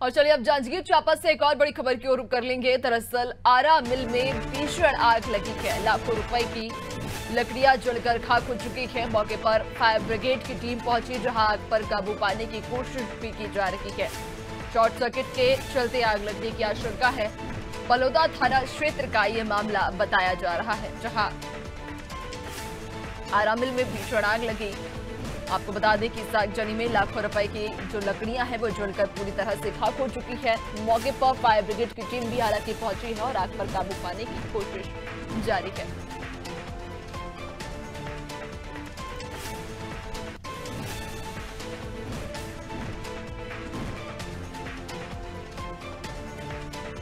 और चलिए अब जांजगीर चांपा से एक और बड़ी खबर की ओर कर लेंगे। दरअसल आरा मिल में भीषण आग लगी है। लाखों रुपए की लकड़ियाँ जलकर खाक हो चुकी है। मौके पर फायर ब्रिगेड की टीम पहुँची, जहाँ आग पर काबू पाने की कोशिश भी की जा रही है। शॉर्ट सर्किट के चलते आग लगने की आशंका है। बलौदा थाना क्षेत्र का ये मामला बताया जा रहा है, जहाँ आरा मिल में भीषण आग लगी। आपको बता दें कि इस आगजनी में लाखों रुपए की जो लकड़ियाँ हैं, वो जलकर पूरी तरह से खाक हो चुकी है। मौके पर फायर ब्रिगेड की टीम भी हालाँकि पहुँची है और आग पर काबू पाने की कोशिश जारी है।